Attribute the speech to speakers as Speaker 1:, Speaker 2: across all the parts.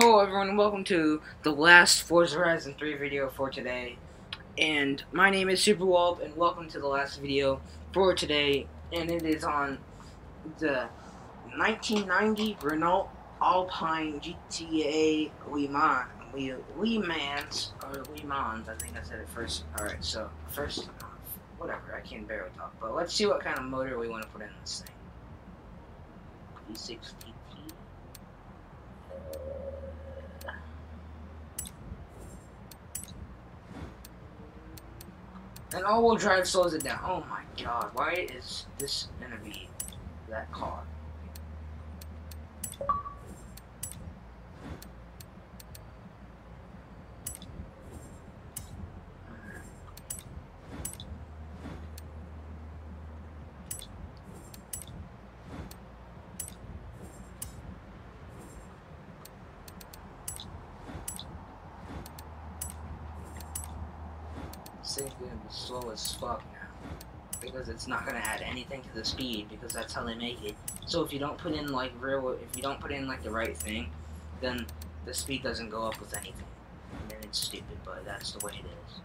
Speaker 1: Hello everyone, welcome to the last Forza Horizon 3 video for today. And my name is SuperWallop, and welcome to the last video for today. And it is on the 1990 Renault Alpine GTA Le Mans. Le, Le Mans, or Le Mans, I think I said it first. Alright, so first, whatever, I can't barely talk. But let's see what kind of motor we want to put in this thing. V60T. And all-wheel drive slows it down. Oh my god, why is this gonna be that car? Thing's gonna be slow as fuck now. Because it's not gonna add anything to the speed because that's how they make it. So if you don't put in like real if you don't put in like the right thing, then the speed doesn't go up with anything. And then it's stupid, but that's the way it is.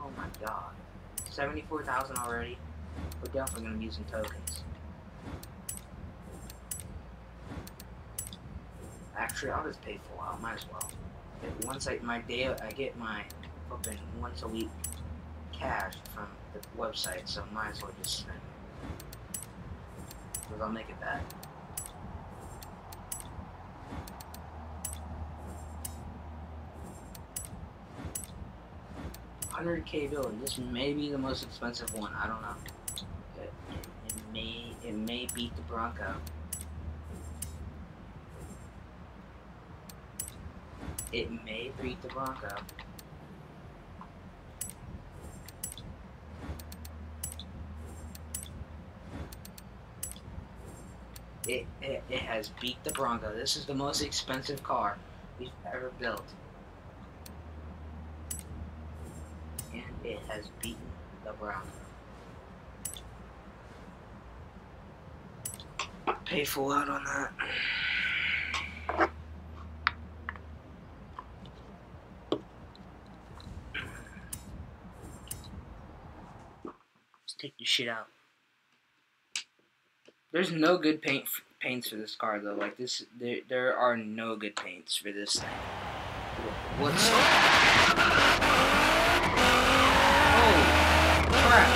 Speaker 1: Oh my god. 74,000 already? We're definitely gonna be using tokens. Actually, I'll just pay full out, might as well. Once I my day I get my fucking once a week cash from the website, so might as well just spend it. Because I'll make it back. Hundred K building. This may be the most expensive one. I don't know. It, it may it may beat the Bronco. It may beat the Bronco. It, it, it has beat the Bronco. This is the most expensive car we've ever built. And it has beaten the Bronco. Pay full out on that. Take the shit out. There's no good paint paints for this car though. Like this, there there are no good paints for this thing. What's? Oh crap!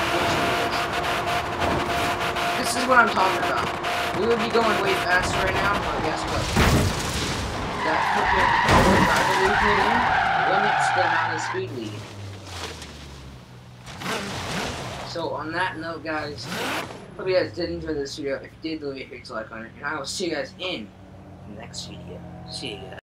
Speaker 1: it is. This is what I'm talking about. We would be going way faster right now, but guess what? That freaking power driver we put in limits speed we. So on that note, guys, hope you guys did enjoy this video. If you did, leave a huge like on it, and I will see you guys in the next video. See you guys.